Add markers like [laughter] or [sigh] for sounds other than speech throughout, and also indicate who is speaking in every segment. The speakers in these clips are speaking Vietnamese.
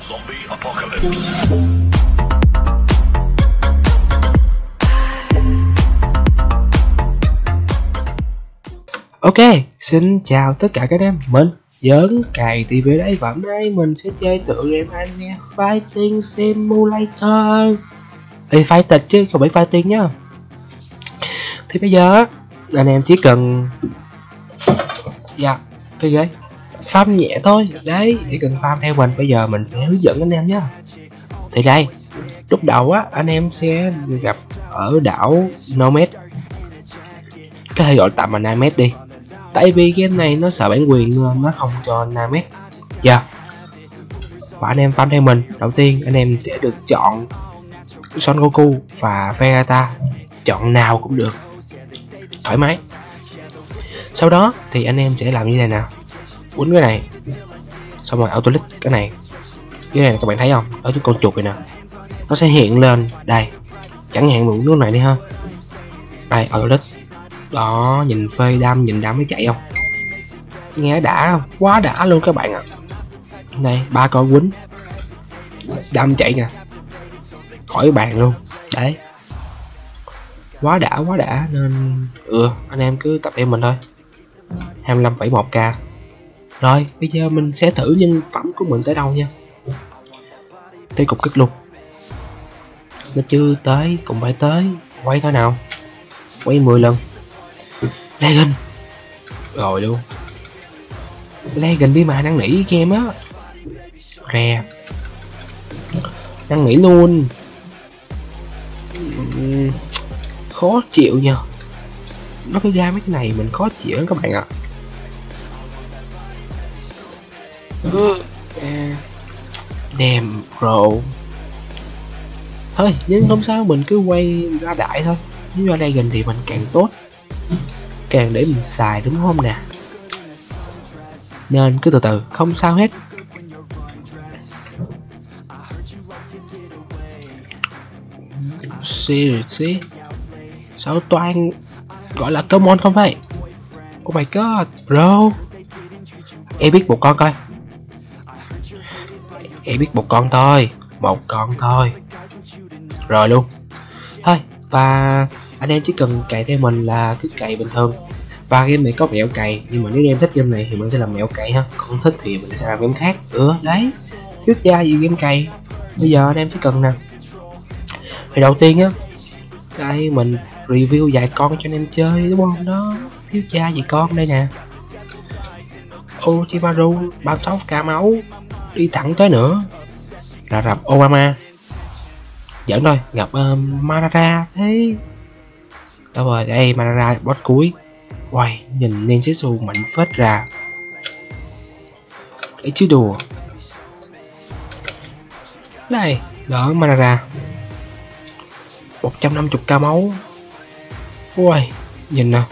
Speaker 1: Zombie Apocalypse.
Speaker 2: Ok, xin chào tất cả các em, mình Dấn Cày TV đấy và hôm nay mình sẽ chơi tựa game anime Fighting Simulator. Ê, Fighting chứ, không phải Fighting nhá. Thì bây giờ, anh em chỉ cần Dạ, cái ghế Farm nhẹ thôi, đấy, chỉ cần farm theo mình. Bây giờ mình sẽ hướng dẫn anh em nhá. Thì đây, lúc đầu á, anh em sẽ gặp ở đảo Nomad. Có thể gọi tạm là Namet đi tại vì game này nó sợ bản quyền nên nó không cho Namek dạ. Và anh em fan theo mình. Đầu tiên, anh em sẽ được chọn Son Goku và Vegeta. Chọn nào cũng được. Thoải mái. Sau đó thì anh em sẽ làm như này nào? Quấn cái này. Xong rồi auto click cái này. Cái này các bạn thấy không? Ở cái con chuột này nè. Nó sẽ hiện lên. Đây. Chẳng hạn muốn nước này đi ha. Đây, auto click đó nhìn phê đam nhìn đam nó chạy không? Nghe đã không quá đã luôn các bạn ạ. Đây ba con quýnh. Đam chạy nè. Khỏi bàn luôn. Đấy. Quá đã quá đã nên ừ anh em cứ tập em mình thôi. 25,1k rồi bây giờ mình sẽ thử nhân phẩm của mình tới đâu nha. Tới cục kích luôn. Nó chưa tới cũng phải tới quay thôi nào? Quay 10 lần. Legan Rồi luôn. Legan đi mà năn nỉ game á. Rè. Năn nỉ luôn. Khó chịu nha Nó phải ra mấy cái này mình khó chịu lắm các bạn ạ. À. Damn bro Thôi nhưng không sao mình cứ quay ra đại thôi. Nếu ra đây gần thì mình càng tốt càng để mình xài, đúng không nè? Nên cứ từ từ, không sao hết. Seriously sao toàn gọi là cơm on không vậy? Oh my god, bro. Em biết một con coi. Em biết một con thôi, một con thôi. Rồi luôn. Thôi, và anh em chỉ cần cày theo mình là cứ cày bình thường. Và game này có mẹo cày nhưng mà nếu em thích game này thì mình sẽ làm mẹo cày ha. Không thích thì mình sẽ làm game khác. Ừ đấy. Thiếu cha gì game cày? Bây giờ anh em chỉ cần nè. Thì đầu tiên á đây mình review vài con cho anh em chơi đúng không? Đó thiếu cha gì con đây nè. Ochimaru 36k máu đi thẳng tới nữa. Là gặp Obama dẫn thôi gặp ờ, uh, Marara thế đâu rồi đây Marara boss cuối. Uầy, nhìn Ninjutsu mạnh phết ra. Đấy chứ đùa. Đây, đỡ Manara 150k máu. Uầy, nhìn nè.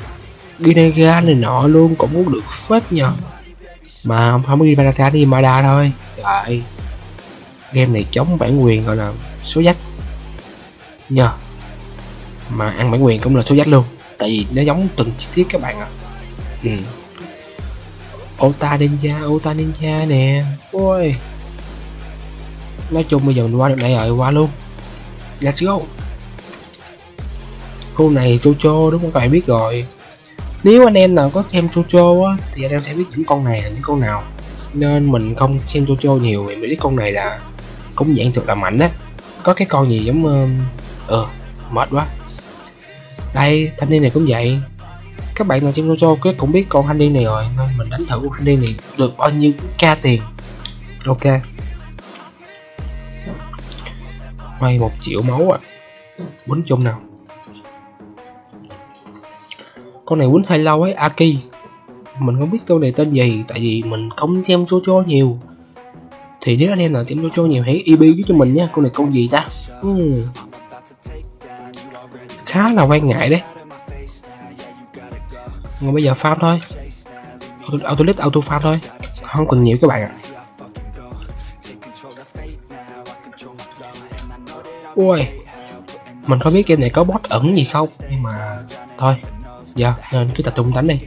Speaker 2: Ginega này nọ luôn cũng muốn được phết nhờ. Mà không có ghi Manara đi Mada thôi. Trời. Game này chống bản quyền gọi là số dắt Nhờ. Mà ăn bản quyền cũng là số dắt luôn. Tại vì nó giống từng chi tiết các bạn ạ. Ừ. Ota Ninja, Ota Ninja nè. Ôi. Nói chung bây giờ mình qua được đây rồi, qua luôn. Let's go. Khu này Chocho đúng không? Các bạn biết rồi. Nếu anh em nào có xem Chocho á Thì anh em sẽ biết những con này là những con nào. Nên mình không xem Chocho nhiều Vì mình biết con này là Cũng dạng thực là mạnh á. Có cái con gì giống Ờ, mệt quá đây, thanh niên này cũng vậy. Các bạn nào xem cho cái cũng biết con thanh niên này rồi, nên mình đánh thử con thanh niên này được bao nhiêu ca tiền. Ok. Quay một triệu máu à quýnh chung nào. Con này quýnh hơi lâu ấy, aki. Mình không biết con này tên gì, tại vì mình không xem cho cho nhiều. Thì nếu anh em nào xem cho cho nhiều hãy ib với cho mình nha, con này con gì ta? Uhm khá là quan ngại đấy. Nhưng bây giờ farm thôi. Auto, auto list auto farm thôi. Không cần nhiều các bạn ạ. Ui mình không biết game này có bot ẩn gì không nhưng mà thôi. Giờ nên cứ tập trung đánh đi.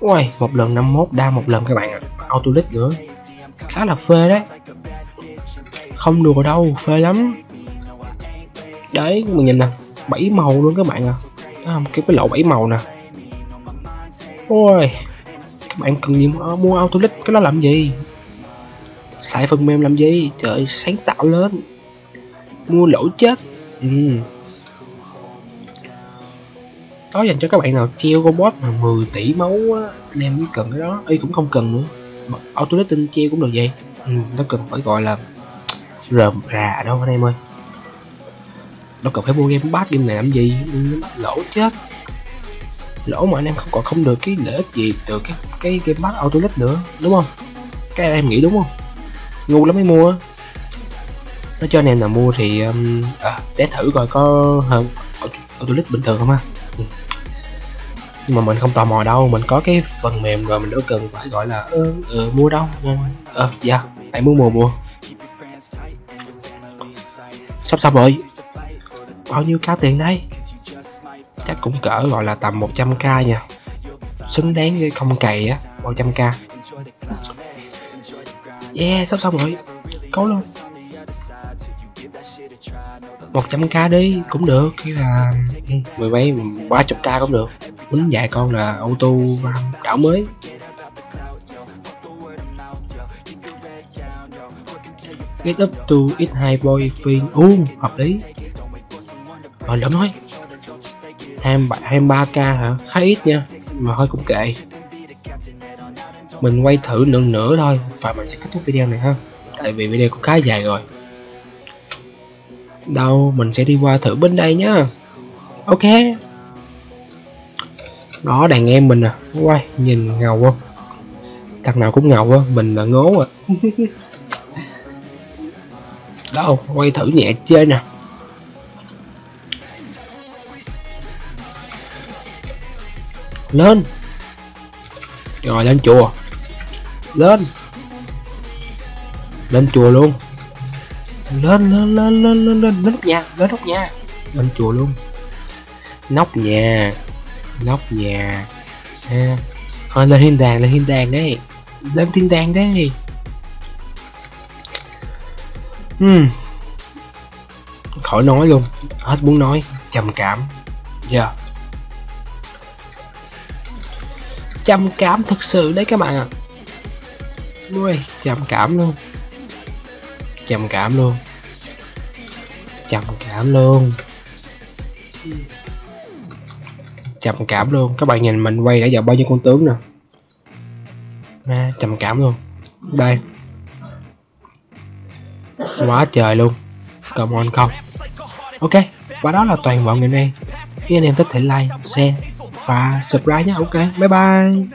Speaker 2: Ui một lần 51 đa một lần các bạn ạ. Auto list nữa. Khá là phê đấy không đùa đâu phê lắm. Đấy mình nhìn nè bảy màu luôn các bạn à. Không cái cái lỗ bảy màu nè. Ôi các bạn cần gì mua, mua auto list cái đó làm gì? Xài phần mềm làm gì? Trời sáng tạo lên. Mua lỗ chết. Ừ. đó dành cho các bạn nào treo robot mà 10 tỷ máu á anh em chỉ cần cái đó. Y cũng không cần nữa. Auto list trên treo cũng được vậy. Ừ, nó cần phải gọi là rờm rà đâu anh em ơi. Đâu cần phải mua game bát game này làm gì? Lỗ chết. Lỗ mà anh em không còn không được cái lợi ích gì từ cái cái game bát auto list nữa đúng không? Cái anh em nghĩ đúng không? Ngu lắm mới mua. Nó cho anh em nào mua thì um, à, test thử coi có hơn auto list bình thường không ha? Ừ. nhưng mà mình không tò mò đâu mình có cái phần mềm rồi mình đâu cần phải gọi là ừ, ừ, mua đâu ờ dạ hãy muốn mua mua sắp xong rồi. Bao nhiêu cao tiền đây? Chắc cũng cỡ gọi là tầm 100k nha xứng đáng với không cày á 100k yeah, sắp xong rồi. Cố luôn. 100k đi cũng được, hay là ừ, mười mấy, ba chục k cũng được. Muốn vài con là auto đảo mới. Get up to x2 boy phiên u hợp lý. Rồi lắm thôi 23 k hả? Khá ít nha, mà thôi cũng kệ. Mình quay thử lượng nữa thôi, và mình sẽ kết thúc video này ha. Tại vì video cũng khá dài rồi. Đâu, mình sẽ đi qua thử bên đây nhá. Ok. Đó, đàn em mình à. Quay nhìn ngầu không? Thằng nào cũng ngầu á, mình là ngố à. [laughs] đâu quay thử nhẹ chơi nè. Lên. Rồi, lên chùa. Lên. Lên chùa luôn. Lên lên lên lên lên lên nóc nhà, lên nóc nhà. Lên chùa luôn. Nóc nhà. Nóc nhà. Ha thôi, lên thiên đàng, lên thiên đàng đấy. Lên thiên đàng đấy hmm. khỏi nói luôn hết muốn nói trầm cảm. Giờ yeah. trầm cảm thực sự đấy các bạn ạ. À. ui trầm cảm luôn. Trầm cảm luôn. Trầm cảm luôn. Trầm cảm luôn. Các bạn nhìn mình quay đã giờ bao nhiêu con tướng nè. À, trầm cảm luôn. Đây quá trời luôn. Come on không? Ok và đó là toàn bộ ngày nay. Nếu anh em thích thì like, share và subscribe nhé. Ok, bye bye.